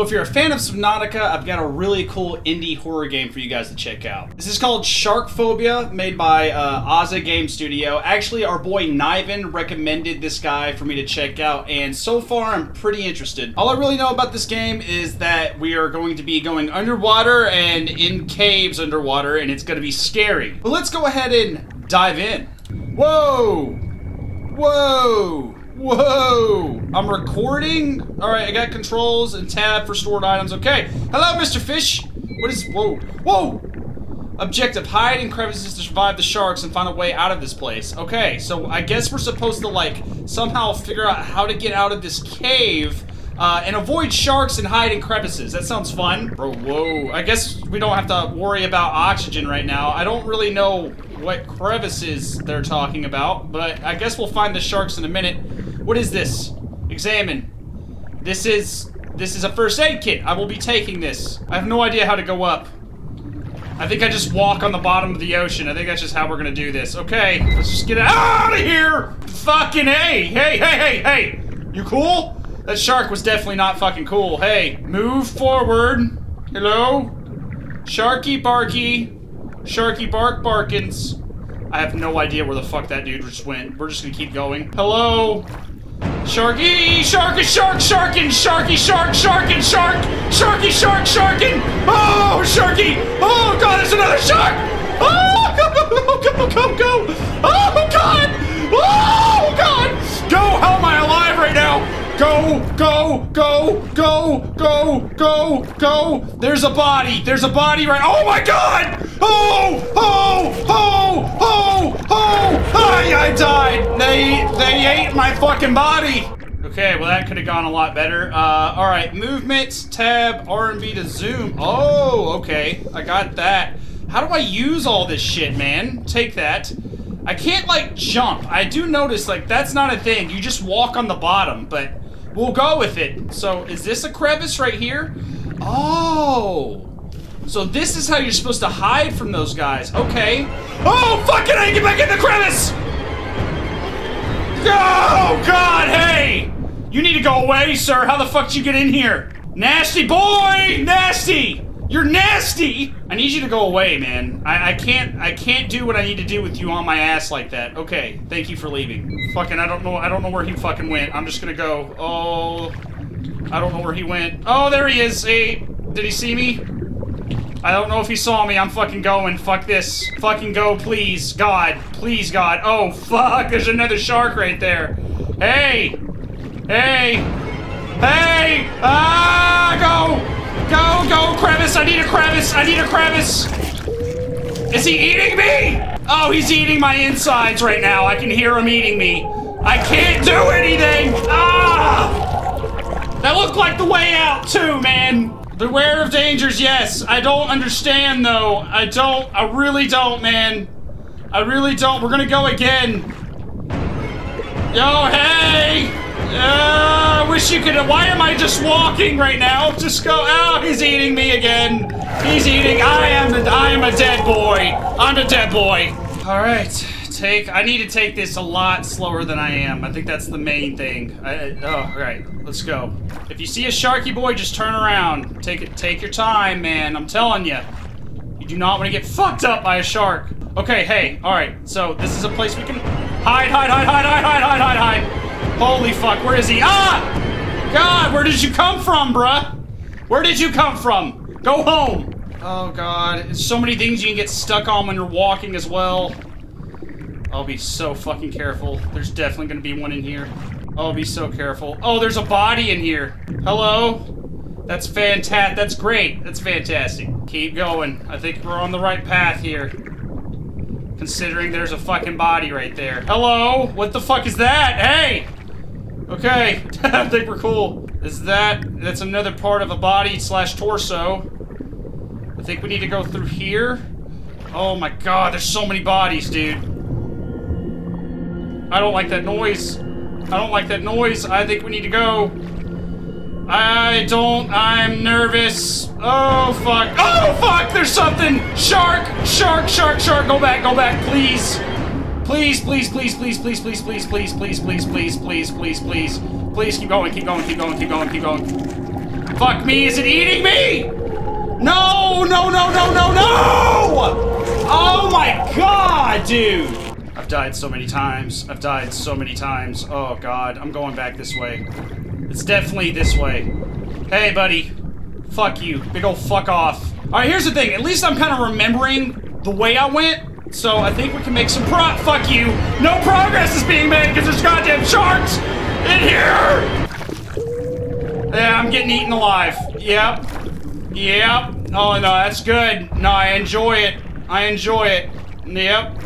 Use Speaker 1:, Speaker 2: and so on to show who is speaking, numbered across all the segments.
Speaker 1: So if you're a fan of Subnautica, I've got a really cool indie horror game for you guys to check out. This is called Sharkphobia, made by uh, Aza Game Studio. Actually, our boy Niven recommended this guy for me to check out, and so far I'm pretty interested. All I really know about this game is that we are going to be going underwater and in caves underwater, and it's going to be scary. But let's go ahead and dive in. Whoa! Whoa! Whoa! I'm recording? Alright, I got controls and tab for stored items. Okay. Hello, Mr. Fish! What is. Whoa! Whoa! Objective hide in crevices to survive the sharks and find a way out of this place. Okay, so I guess we're supposed to, like, somehow figure out how to get out of this cave. Uh, and avoid sharks and hide in crevices. That sounds fun. Bro, whoa. I guess we don't have to worry about oxygen right now. I don't really know what crevices they're talking about, but I guess we'll find the sharks in a minute. What is this? Examine. This is this is a first aid kit. I will be taking this. I have no idea how to go up. I think I just walk on the bottom of the ocean. I think that's just how we're gonna do this. Okay, let's just get out of here! Fucking hey! Hey, hey, hey, hey! You cool? That shark was definitely not fucking cool. Hey, move forward. Hello? Sharky Barky. Sharky Bark Barkins. I have no idea where the fuck that dude just went. We're just gonna keep going. Hello? Sharky! Sharky Shark Sharkin! Sharky Shark Sharkin! Shark! Sharky Shark Sharkin! Oh, Sharky! Oh god, it's another shark! Oh, go, go, go, go, go! Oh god! Oh god! Go! How am I alive right now? Go, go, go, go, go, go, go. There's a body. There's a body right. Oh my god! Oh, oh, oh, oh, oh! I, I died. Ate my fucking body. Okay, well that could have gone a lot better. Uh, all right, movement, tab, R and B to zoom. Oh, okay, I got that. How do I use all this shit, man? Take that. I can't like jump. I do notice like that's not a thing. You just walk on the bottom, but We'll go with it. So, is this a crevice right here? Oh. So this is how you're supposed to hide from those guys. Okay. Oh, fuck it! I get back in the crevice! Oh, God, hey! You need to go away, sir. How the fuck did you get in here? Nasty boy! Nasty! You're nasty! I need you to go away, man. I, I can't I can't do what I need to do with you on my ass like that. Okay, thank you for leaving. Fucking I don't know I don't know where he fucking went. I'm just gonna go. Oh I don't know where he went. Oh there he is. Hey, did he see me? I don't know if he saw me. I'm fucking going. Fuck this. Fucking go, please. God. Please, God. Oh, fuck. There's another shark right there. Hey. Hey. Hey. Ah, go. Go, go, crevice! I need a crevice! I need a crevice! Is he eating me? Oh, he's eating my insides right now. I can hear him eating me. I can't do anything! Ah! That looked like the way out, too, man. Beware of dangers, yes. I don't understand, though. I don't. I really don't, man. I really don't. We're gonna go again. Yo, hey! Uh, I wish you could. Why am I just walking right now? Just go. Oh, he's eating me again. He's eating. I am. I am a dead boy. I'm a dead boy. All right. Take. I need to take this a lot slower than I am. I think that's the main thing. I, oh, all right. Let's go. If you see a sharky boy, just turn around. Take it. Take your time, man. I'm telling you. You do not want to get fucked up by a shark. Okay. Hey. All right. So this is a place we can hide. Hide. Hide. Hide. Hide. Hide. Hide. Hide. Hide. Holy fuck, where is he? Ah! God, where did you come from, bruh? Where did you come from? Go home! Oh god, so many things you can get stuck on when you're walking as well. I'll be so fucking careful. There's definitely gonna be one in here. I'll be so careful. Oh, there's a body in here. Hello? That's fantastic. That's great. That's fantastic. Keep going. I think we're on the right path here. Considering there's a fucking body right there. Hello? What the fuck is that? Hey! Okay, I think we're cool. Is that, that's another part of a body slash torso. I think we need to go through here. Oh my god, there's so many bodies, dude. I don't like that noise. I don't like that noise. I think we need to go. I don't, I'm nervous. Oh fuck, oh fuck, there's something! Shark, shark, shark, shark, go back, go back, please. Please, please, please, please, please, please, please, please, please, please, please, please, please, please, please, keep going, keep going, keep going, keep going, keep going. Fuck me, is it eating me? No, no, no, no, no, no! Oh my god, dude! Died so many times. I've died so many times. Oh god, I'm going back this way. It's definitely this way. Hey, buddy. Fuck you. Big ol' fuck off. Alright, here's the thing. At least I'm kind of remembering the way I went. So I think we can make some pro- Fuck you. No progress is being made because there's goddamn sharks in here! Yeah, I'm getting eaten alive. Yep. Yep. Oh, no, that's good. No, I enjoy it. I enjoy it. Yep.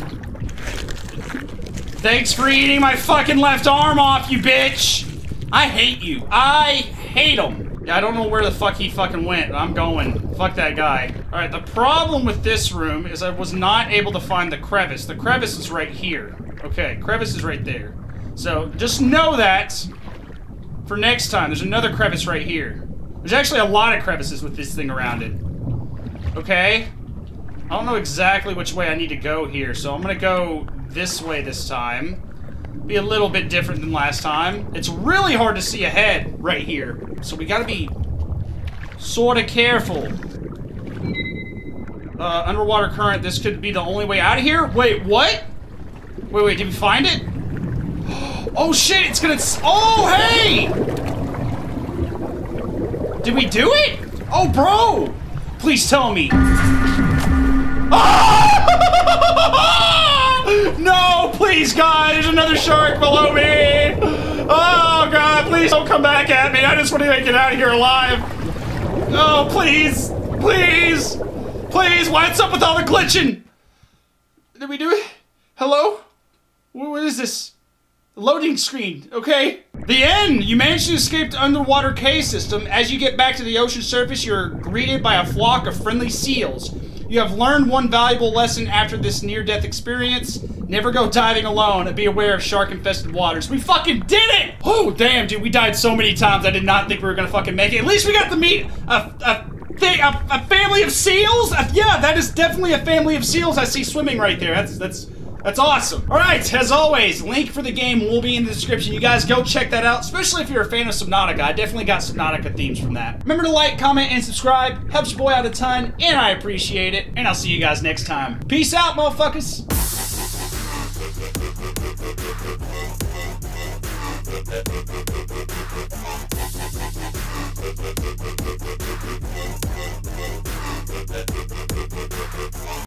Speaker 1: Thanks for eating my fucking left arm off, you bitch! I hate you. I hate him. Yeah, I don't know where the fuck he fucking went. I'm going. Fuck that guy. Alright, the problem with this room is I was not able to find the crevice. The crevice is right here. Okay, crevice is right there. So, just know that for next time. There's another crevice right here. There's actually a lot of crevices with this thing around it. Okay? I don't know exactly which way I need to go here, so I'm gonna go this way this time. Be a little bit different than last time. It's really hard to see ahead right here, so we gotta be sort of careful. Uh, underwater current, this could be the only way out of here? Wait, what? Wait, wait, did we find it? Oh shit, it's gonna. Oh, hey! Did we do it? Oh, bro! Please tell me. No, please, God, there's another shark below me. Oh, God, please don't come back at me. I just want to get out of here alive. Oh, please, please, please. What's up with all the glitching? Did we do it? Hello? What is this? Loading screen, okay. The end! You managed to escape the underwater cave system. As you get back to the ocean surface, you're greeted by a flock of friendly seals. You have learned one valuable lesson after this near-death experience. Never go diving alone and be aware of shark-infested waters. We fucking did it! Oh, damn, dude, we died so many times I did not think we were gonna fucking make it. At least we got to meet a, a, thing, a, a family of seals? Uh, yeah, that is definitely a family of seals I see swimming right there. That's, that's... That's awesome. All right, as always, link for the game will be in the description. You guys go check that out, especially if you're a fan of Subnautica. I definitely got Subnautica themes from that. Remember to like, comment, and subscribe. Helps your boy out a ton, and I appreciate it. And I'll see you guys next time. Peace out, motherfuckers.